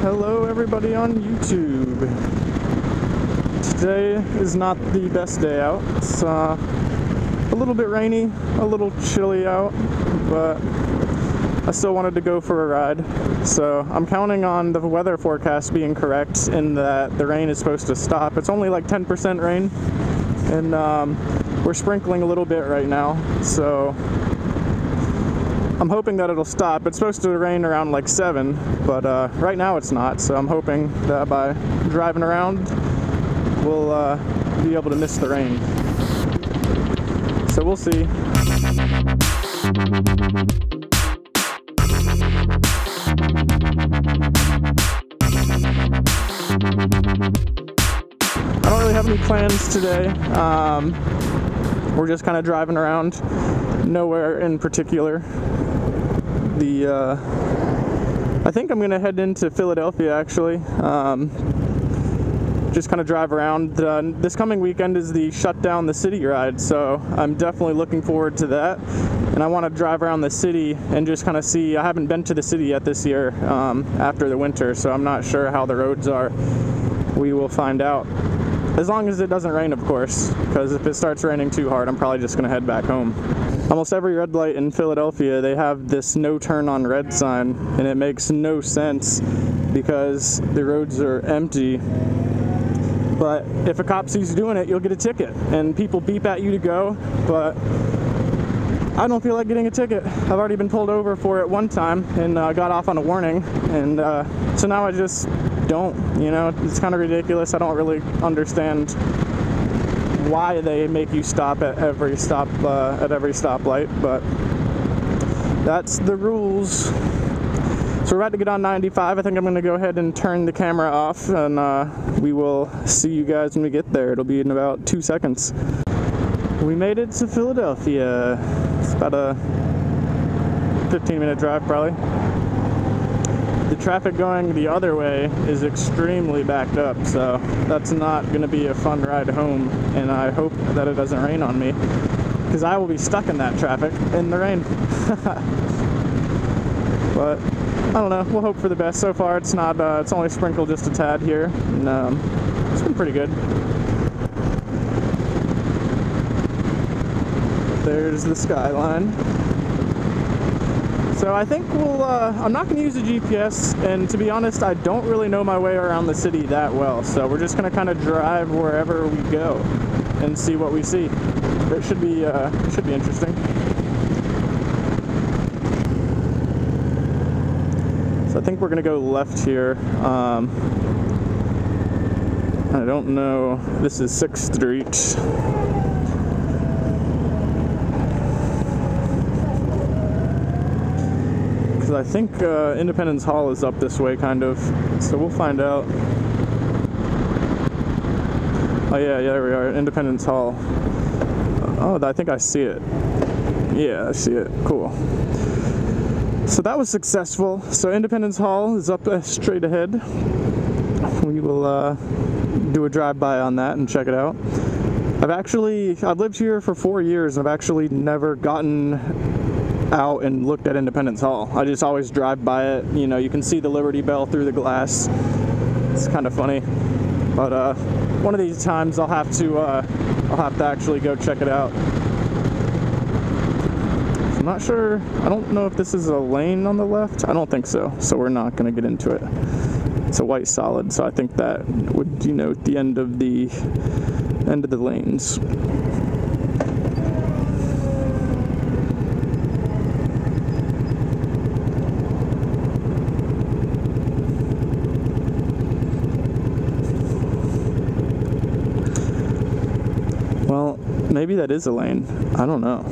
Hello, everybody on YouTube. Today is not the best day out. It's uh, a little bit rainy, a little chilly out, but I still wanted to go for a ride. So I'm counting on the weather forecast being correct in that the rain is supposed to stop. It's only like 10% rain, and um, we're sprinkling a little bit right now. So I'm hoping that it'll stop. It's supposed to rain around like 7, but uh, right now it's not. So I'm hoping that by driving around, we'll uh, be able to miss the rain. So we'll see. I don't really have any plans today. Um, we're just kind of driving around, nowhere in particular. The uh, I think I'm gonna head into Philadelphia actually. Um, just kind of drive around. Uh, this coming weekend is the Shut Down the City ride, so I'm definitely looking forward to that. And I want to drive around the city and just kind of see. I haven't been to the city yet this year um, after the winter, so I'm not sure how the roads are. We will find out. As long as it doesn't rain, of course, because if it starts raining too hard, I'm probably just going to head back home. Almost every red light in Philadelphia, they have this no turn on red sign, and it makes no sense because the roads are empty but if a cop sees you doing it, you'll get a ticket. And people beep at you to go, but I don't feel like getting a ticket. I've already been pulled over for it one time and uh, got off on a warning. And uh, so now I just don't, you know, it's kind of ridiculous. I don't really understand why they make you stop at every stop uh, at every stoplight, but that's the rules. So we're about to get on 95. I think I'm going to go ahead and turn the camera off, and uh, we will see you guys when we get there. It'll be in about two seconds. We made it to Philadelphia. It's about a 15 minute drive, probably. The traffic going the other way is extremely backed up, so that's not going to be a fun ride home, and I hope that it doesn't rain on me, because I will be stuck in that traffic in the rain. but I don't know. We'll hope for the best. So far, it's not. Uh, it's only sprinkled just a tad here, and um, it's been pretty good. There's the skyline. So I think we'll. Uh, I'm not going to use the GPS, and to be honest, I don't really know my way around the city that well. So we're just going to kind of drive wherever we go and see what we see. It should be. Uh, should be interesting. So I think we're gonna go left here. Um, I don't know. This is 6th Street. Because I think uh, Independence Hall is up this way, kind of. So we'll find out. Oh yeah, yeah, there we are. Independence Hall. Oh, I think I see it. Yeah, I see it. Cool. So that was successful. So Independence Hall is up uh, straight ahead. We will uh, do a drive-by on that and check it out. I've actually, I've lived here for four years and I've actually never gotten out and looked at Independence Hall. I just always drive by it. You know, you can see the Liberty Bell through the glass. It's kind of funny. But uh, one of these times I'll have to, uh, I'll have to actually go check it out. I'm not sure, I don't know if this is a lane on the left. I don't think so, so we're not going to get into it. It's a white solid, so I think that would denote the end of the end of the lanes. Well, maybe that is a lane. I don't know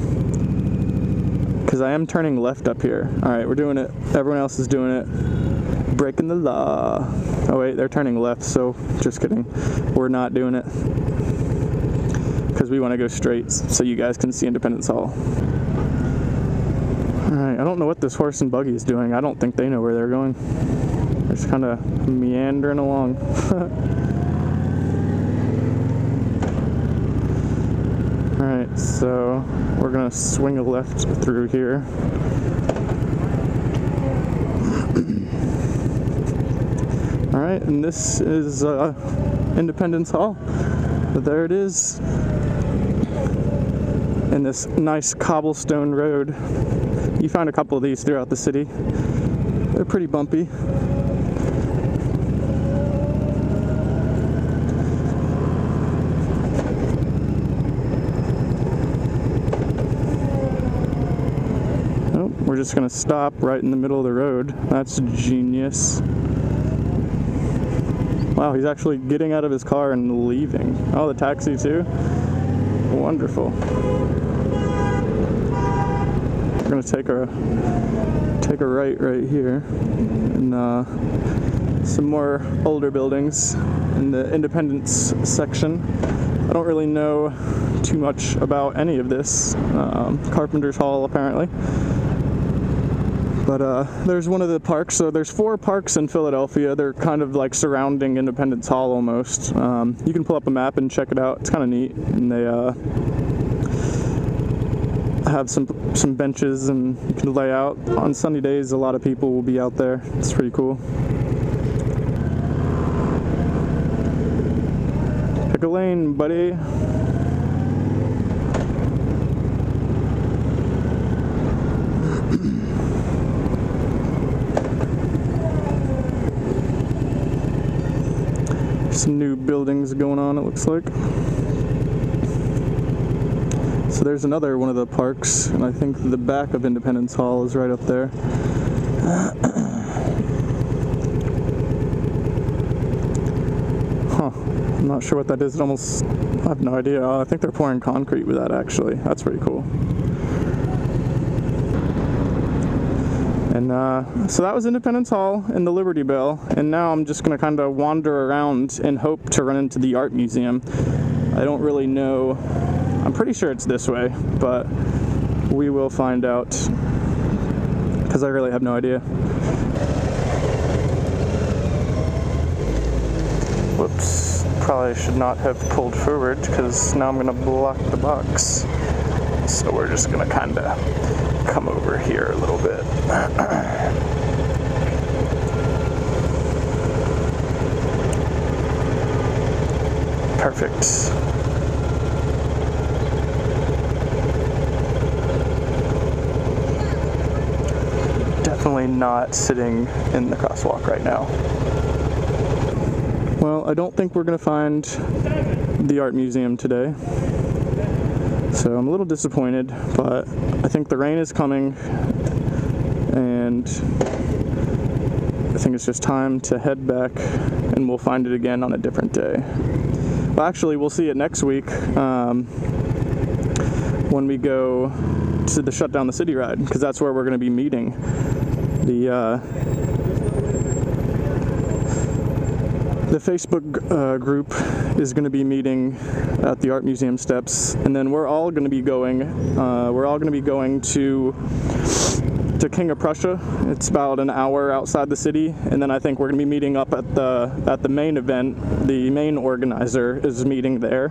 because I am turning left up here. All right, we're doing it. Everyone else is doing it. Breaking the law. Oh wait, they're turning left, so just kidding. We're not doing it because we want to go straight so you guys can see Independence Hall. All right, I don't know what this horse and buggy is doing. I don't think they know where they're going. They're just kind of meandering along. Alright, so we're gonna swing a left through here. Alright, and this is uh, Independence Hall. But there it is. And this nice cobblestone road. You find a couple of these throughout the city. They're pretty bumpy. Oh, we're just gonna stop right in the middle of the road. That's genius. Wow, he's actually getting out of his car and leaving. Oh, the taxi too? Wonderful. We're gonna take a take a right right here, and uh, some more older buildings in the Independence section. I don't really know too much about any of this. Um, Carpenter's Hall, apparently. But uh, there's one of the parks. So there's four parks in Philadelphia. They're kind of like surrounding Independence Hall almost. Um, you can pull up a map and check it out. It's kind of neat. And they uh, have some some benches and you can lay out. On sunny days, a lot of people will be out there. It's pretty cool. Pick a lane, buddy. Some new buildings going on, it looks like. So there's another one of the parks, and I think the back of Independence Hall is right up there. Huh. I'm not sure what that is. It almost, I have no idea. Uh, I think they're pouring concrete with that actually. That's pretty cool. And uh, so that was Independence Hall and the Liberty Bell. And now I'm just going to kind of wander around and hope to run into the art museum. I don't really know. I'm pretty sure it's this way, but we will find out because I really have no idea. Whoops, probably should not have pulled forward because now I'm going to block the box. So we're just going to kind of come over here a little bit. Perfect. Definitely not sitting in the crosswalk right now. Well, I don't think we're going to find the art museum today. So I'm a little disappointed, but think the rain is coming and I think it's just time to head back and we'll find it again on a different day. Well, actually, we'll see it next week um, when we go to the Shut Down the City ride because that's where we're going to be meeting. The uh, the Facebook uh, group is going to be meeting at the art museum steps, and then we're all going to be going. Uh, we're all going to be going to to King of Prussia. It's about an hour outside the city, and then I think we're going to be meeting up at the at the main event. The main organizer is meeting there,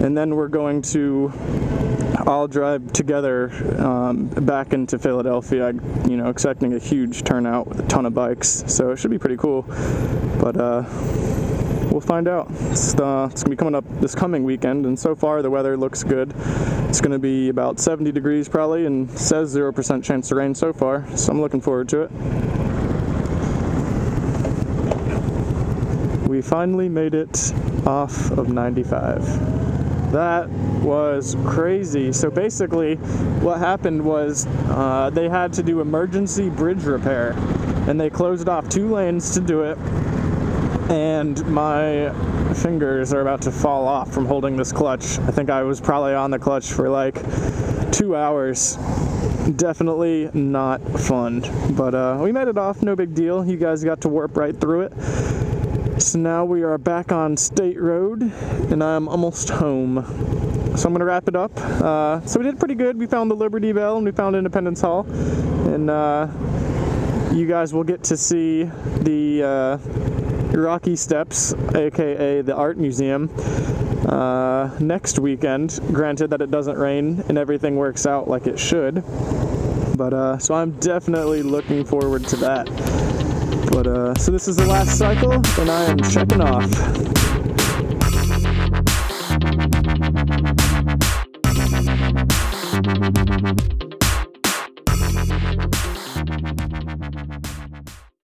and then we're going to all drive together um, back into Philadelphia. You know, expecting a huge turnout with a ton of bikes, so it should be pretty cool. But uh, we'll find out. It's, uh, it's, gonna be coming up this coming weekend, and so far the weather looks good. It's gonna be about 70 degrees probably, and says 0% chance of rain so far. So I'm looking forward to it. We finally made it off of 95. That was crazy. So basically, what happened was uh, they had to do emergency bridge repair, and they closed off two lanes to do it. And my fingers are about to fall off from holding this clutch. I think I was probably on the clutch for like two hours. Definitely not fun, but uh, we made it off. No big deal. You guys got to warp right through it. So now we are back on State Road, and I'm almost home. So I'm gonna wrap it up. Uh, so we did pretty good. We found the Liberty Bell and we found Independence Hall, and uh, you guys will get to see the uh, Rocky Steps, aka the Art Museum, uh, next weekend. Granted that it doesn't rain and everything works out like it should, but uh, so I'm definitely looking forward to that. But uh, so this is the last cycle, and I am checking off.